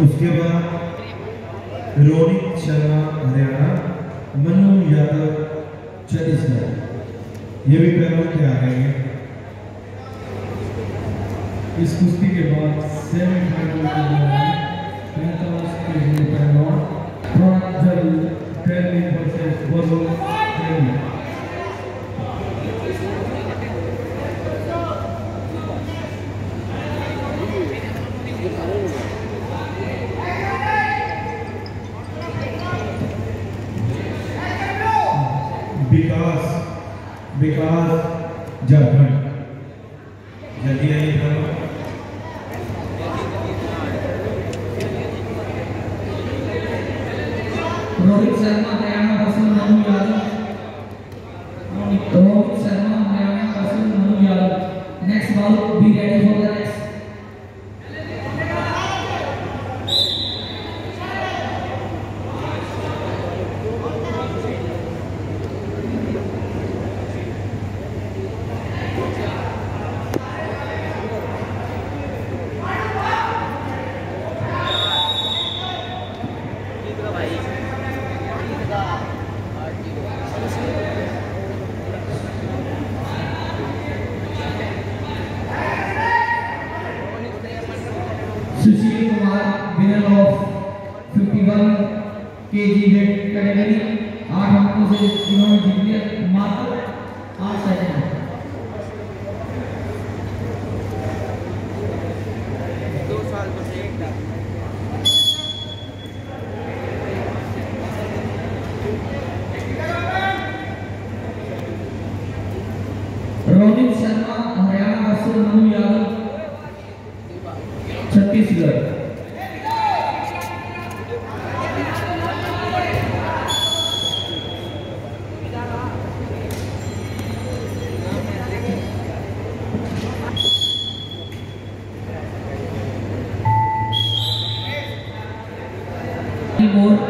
اس کے بعد رونک شرما ہریانہ منو یادو چھتیس گڑھ یہ بھی پیروں کے آ گئے ہیں اس کشتی کے بعد سیمی فائنل کے دوران پینتالیس کے لیے پیروں Rohit Sharma Rohit Sharma Sushil Kumar winner of fifty one K G weight category آٹھ ہفتوں سے انہوں نے جیتی ہے ماتر آٹھ سیکنڈ روہت شرما ہریانہ وسلم یادو amor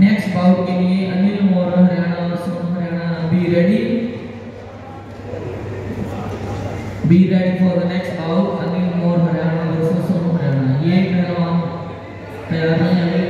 نیکسٹ باؤٹ کے لیے انل مورا ہریانہ اور Sonu Haryana be ready be ready for the next bout Anil Mor Haryana اور سون ہریانہ یہ پیرا پیرا ہے